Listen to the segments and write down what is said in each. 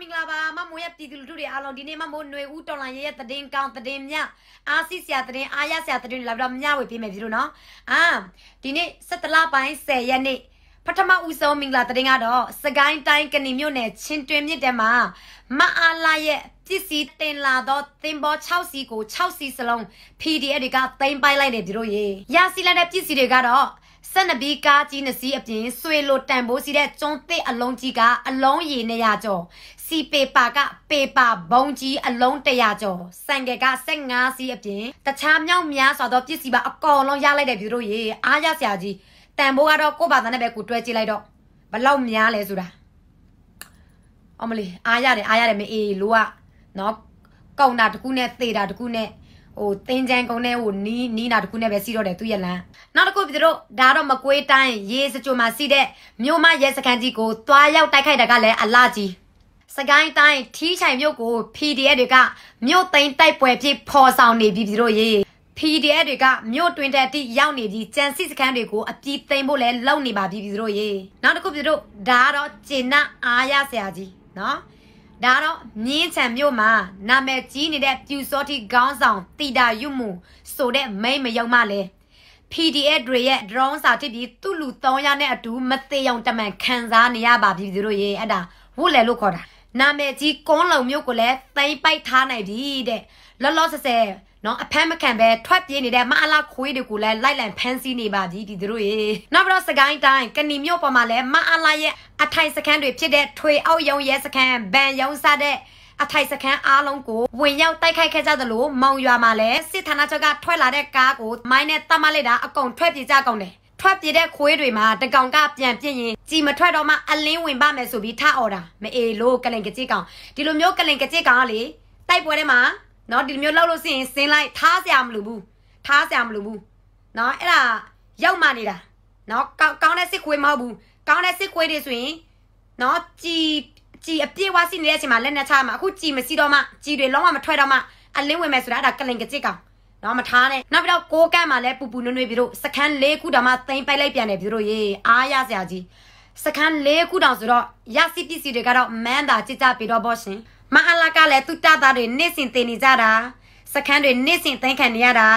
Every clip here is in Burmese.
မင်္ဂလာပါမမိုးရဲ့ပြည်သူလူထုတွေအားလုံးဒီနေ့မမိုးຫນွေဦးတော်လိုင်းရဲ့တည်င်းကောင်းတည်င်းမြအားစီစရာတည်င်းအားရစရာတည်င်းလာပြီးတော့မျှဝေပေးမယ်ပြီလို့နော်အာဒီနေ့17လပိုင်း10ရက်နေ့ပထမဦးဆုံးမင်္ဂလာတည်င်းကတော့စကိုင်းတိုင်းကဏီမြို့နယ်ချင်းတွင်မြစ်တဲမှာမအားလာရဲ့ပစ္စည်းတင်လာတော့သင်္ဘော6စီကို6စီစလုံး PDF တွေကသိမ်းပိုက်လိုက်တယ်ပြီလို့ရေရစီလာတဲ့ပစ္စည်းတွေကတော့ဆက်နဘီကားကြီးနှစ်စီးအပြင်ဆွေလိုတန်ဖိုးစီတဲ့ကျုံသစ်အလုံးကြီးကအလုံးရည်200ကျော် စီပေပါကပေပါဘုံကြီးအလုံး100ကျော်စံငယ်က15စီးအပြင်တခြားမြောက်များစွာသောပစ္စည်းပါအကောင်လုံးရလိုက်တဲ့ပြည်တို့ရေအားရစရာကြီးတန်ဖိုးကတော့ကိုယ့်ဘာသာနဲ့ပဲကိုတွဲကြည့်လိုက်တော့ဘလောက်များလဲဆိုတာအမလီအားရတယ်အားရတယ်မအေးလိုကနော်ကောင်တာတကူနဲ့သေတာတကူနဲ့ဟိုတင်းချမ်းကုန်းနဲ့ဟိုနီးနီးနာတခုနဲ့ပဲစီးတော့တယ်သူရဲ့လမ်းနောက်တစ်ခုပြည်တို့ဒါတော့မကွေးတိုင်းရေစကြိုမှာစီးတဲ့မြို့မရဲစခန်းကြီးကိုတွားရောက်တိုက်ခိုက်တာကလည်းအလားကြီး စကိုင်းတိုင်းထီးချိုင်မြို့ကို PDF တွေကမြို့သိမ်းတိုက်ပွဲဖြစ်ဖော်ဆောင်နေပြီပြည်တို့ရေ PDF တွေကမြို့တွင်တက်တိရောက်နေပြီးကြံစီစခန်းတွေကိုအပြည့်သိမ်းဖို့လဲလုပ်နေပါပြီပြည်တို့ရေနောက်တစ်ခုပြည်တို့ဒါကတော့ကျင်နာအားရဆရာကြီးနော်ဒါတော့မြင်းချံမြို့မှာနာမည်ကြီးနေတဲ့ပြူစောတိခေါင်းဆောင်တီတာယုမှုဆိုတဲ့မိမယုံမလဲ PDF တွေရဲ့ drone စာတစ်ပြီးသူ့လူ300နဲ့အတူမသေးအောင်တမန်ခံစားနေရပါပြီသူတို့ရေအဲ့ဒါဝုတ်လေလို့ခေါ်တာ နာမည်ကြီးကွန်းလုံမြို့ကိုလည်းသိမ့်ပိုက်ထားနိုင်ပြီတဲ့လောလောဆယ်ဆယ်နော်အဖမ်းမခံပဲထွက်ပြေးနေတဲ့မအလာခွေးတွေကိုလည်းလိုက်လံဖမ်းဆီးနေပါပြီဒီတို့ရေနောက်ပြီးတော့စကိုင်းတိုင်းကဏီမြို့ပေါ်မှာလည်းမအလာရဲ့အထိုင်စခန်းတွေဖြစ်တဲ့ထွေအောက်ရုံရဲစခန်းဗန်ရုံစတဲ့အထိုင်စခန်းအားလုံးကိုဝင်ရောက်တိုက်ခိုက်ခဲ့ကြသလိုမောင်ရွာမှာလည်းစစ်ဌာနချုပ်ကထွက်လာတဲ့ကားကိုမိုင်းနဲ့တတ်မလိုက်တာအကုန်ထွက်ပြေးကြကုန်တယ် ထွက်ပြေးတဲ့ခွေးတွေမှာတကောင်ကပြန်ပြင်းရင်ကြည်မထွက်တော့မှအလင်းဝင်ပါမယ်ဆိုပြီးထအော်တာမအေလို့ကလင်ကကြစ်ကောင်ဒီလိုမျိုးကလင်ကကြစ်ကောင်ကလေတိုက်ပွဲထဲမှာနော်ဒီလိုမျိုးလောက်လို့စရင်စင်းလိုက်ထားစရာမလိုဘူးထားစရာမလိုဘူးနော်အဲ့ဒါရောက်မှနေတာနော်ကောင်းတဲ့စစ်ခွေးမဟုတ်ဘူးကောင်းတဲ့စစ်ခွေးတွေဆိုရင်နော်ကြည်ကြည်အပြည့်ဝစီနေတဲ့အချိန်မှာလက်နဲ့ချမှာအခုကြည်မစီတော့မှကြည်တွေလုံးဝမထွက်တော့မှအလင်းဝင်မယ်ဆိုတာအဲ့ဒါကလင်ကကြစ်ကောင် နော်မထားနဲ့နောက်ပြီးတော့ကိုကန့်မှာလည်းပူပူနွေ့နွေ့ပြီးတော့စခန်း၄ခုတောင်မှသိမ့်ပိုက်လိုက်ပြန်တယ်ပြီးတော့ရေအားရစရာကြီးစခန်း၄ခုတောင်ဆိုတော့ရစီပစ္စည်းတွေကတော့မန်းတာကြစ်ကြပြီးတော့ပေါ့ရှင်မဟာလာကလည်းသူတသားတွေနေ့စဉ်တင်နေကြတာစခန်းတွေနေ့စဉ်သိမ်းခံနေရတာ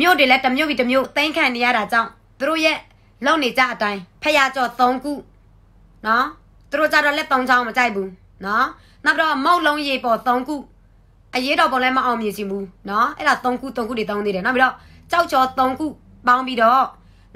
မြို့တွေလည်းတမြို့ပြီးတမြို့သိမ်းခံနေရတာကြောင့်သူတို့ရဲ့လုံနေကြအတိုင်းဖျားကြော်၃ခုနော်သူတို့ကြတော့လက်၃ချောင်းမကြိုက်ဘူးနော်နောက်တော့မုတ်လုံးရေပေါ်၃ခု အရေးတော်ပေါ်လည်းမအောင်မြင်စီဘူးနော်အဲ့ဒါ၃ခု၃ခုတွေသုံးသေးတယ်နောက်ပြီးတော့ကြောက်ကြော်၃ခုပေါင်းပြီးတော့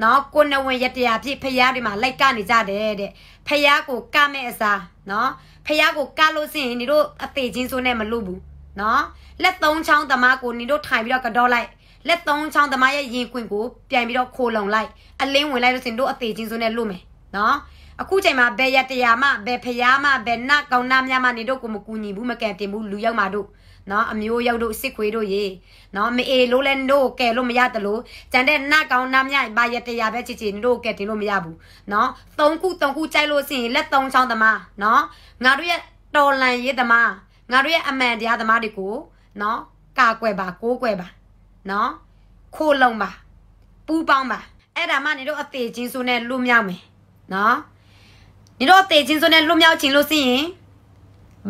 နော်ကိုနဝင်ရတရားဖြစ်ဖျားတွေမှာလိုက်ကနေကြတယ်တဲ့ဖျားကိုကမဲ့အစားနော်ဖះကိုကလို့စရင်နေတို့အသေးချင်းဆိုနဲ့မလို့ဘူးနော်လက်သုံးချောင်းသမားကိုနေတို့ထိုင်ပြီးတော့ကတော့လိုက်လက်သုံးချောင်းသမားရဲ့ရင်ခွင်ကိုပြန်ပြီးတော့ခိုးလုံလိုက်အလင်းဝင်လိုက်လို့စင်တို့အသေးချင်းဆိုနဲ့လို့မယ်နော် အခုချိန်မှာဘယ်ရတရားမှဘယ်ဖះမှဘယ်နတ်ကောင်းနာများမှနေတို့ကိုမကူညီဘူးမကဲတင်ဘူးလူရောက်မှတို့နော်အမျိုးရောက်တို့စစ်ခွေးတို့ရေနော်မအေလို့လဲတို့ကဲလို့မရတလို့ကြံတဲ့နတ်ကောင်းနာမြဘာရတရားပဲချစ်ချစ်တို့ကဲတင်လို့မရဘူးနော်သုံးခုသုံးခုကြိုက်လို့စရင်လက်သုံးချောင်းသမားနော်ငါတို့ရဲ့တော်လန်ရေးသမားငါတို့ရဲ့အမှန်တရားသမားတွေကိုနော်ကာကွယ်ပါကိုးကွယ်ပါနော်ခိုးလုံးပါပူးပေါင်းပါအဲ့ဒါမှနေတို့အသေးချင်းဆိုနဲ့လွတ်မြောက်မယ်နော် နေတို့အသေးချင်းဆိုနဲ့လွတ်မြောက်ခြင်းလို့စရင်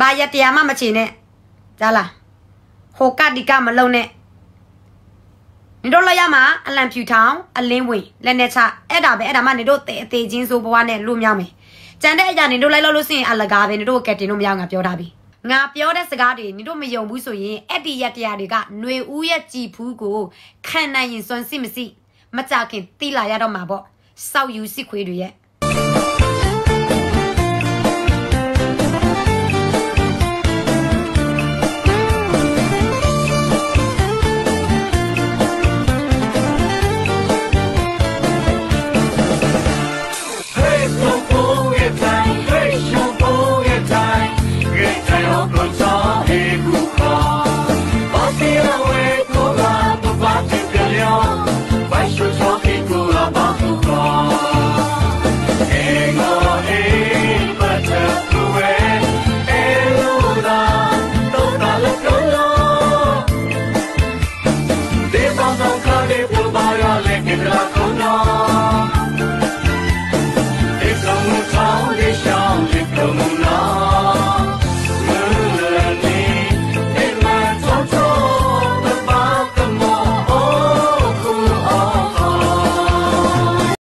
ဘာရတရားမှမချင်နဲ့ကြားလားဟိုကဒီကမလုံနဲ့နေတို့လက်ရမှာအလံဖြူထောင်အလင်းဝင်လက်နဲ့ချအဲ့ဒါပဲအဲ့ဒါမှနေတို့အသေးချင်းဆိုဘဝနဲ့လွတ်မြောက်မယ်ကြံတဲ့အရာနေတို့လိုက်လို့လို့စရင်အလကားပဲနေတို့ကက်တင်လို့မရငါပြောထားပြီငါပြောတဲ့စကားတွေနေတို့မယုံဘူးဆိုရင်အဲ့ဒီရတရားတွေကຫນွေဦးရဲ့ကြည်ဖူးကိုခံနိုင်ရင်စွန့်စစ်မစစ်မကြခင်တိလာရတော့မှာပေါ့စောက်ယူစစ်ခွေးတွေရဲ့ Bye.